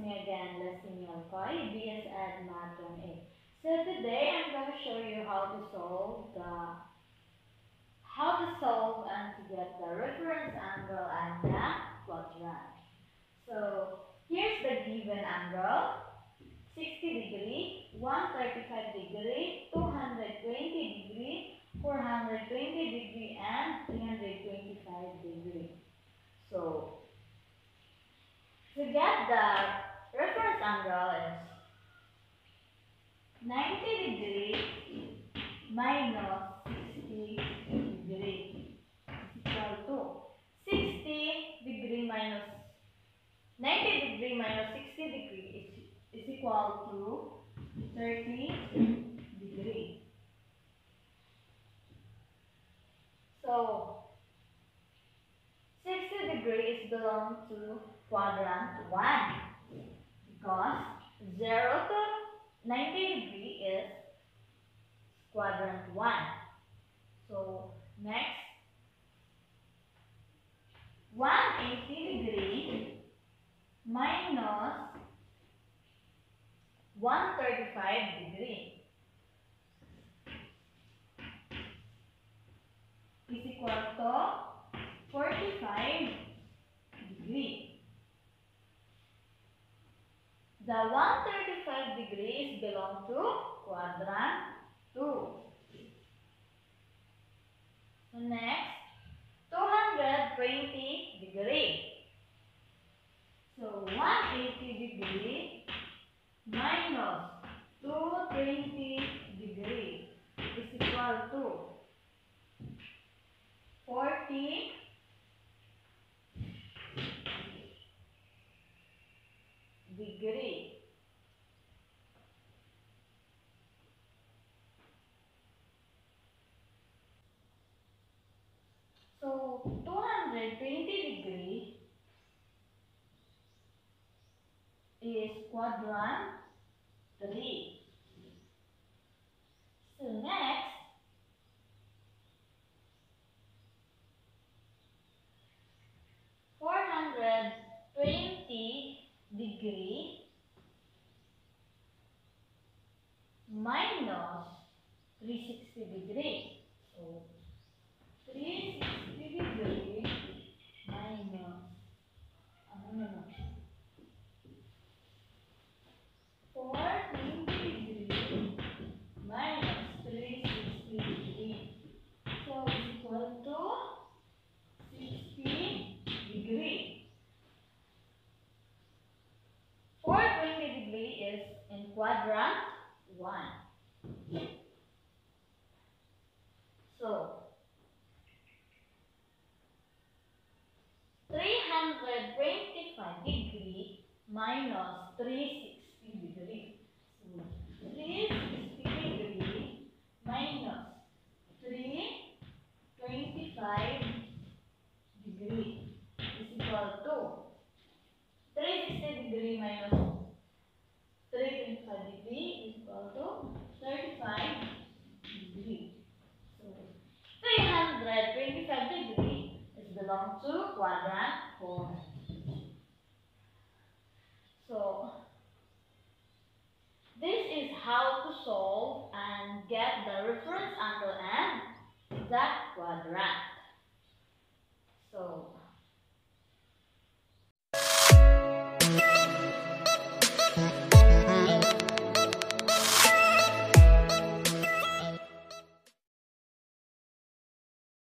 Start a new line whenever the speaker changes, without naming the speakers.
me again, Lislie Alcoy, BS Ed Math 1A. So today I'm going to show you how to solve the how to solve and to get the reference angle and the quadrant. So here's the given angle 60 degree, 135 degree, 220 degree, 420 degree and 325 degree. So to get the is 90 degree minus 60 degree equal to 60 degree minus 90 degree minus 60 degree is, is equal to 30 degree. So 60 degree is belong to quadrant 1 because 0 to 90 degree is quadrant 1. So next 180 degree minus 135 degree is equal to 45 degree. The 135 degrees belong to quadrant 2. So next, 220 degree. So 180 degree minus 220 degree is equal to 40 degree. So 220 degree is quadrant 3. So next, degree minus 360 degree. So 360 degree minus ano na na? 420 degree minus 360 degree. So equal to 60 degree. 420 degree is in quadrant 1. So, 325 degree minus 360 degree. So, 360 degree minus 325 degree is equal to 360 degree minus belong to quadrant 4. So, this is how to solve and get the reference angle and that quadrant.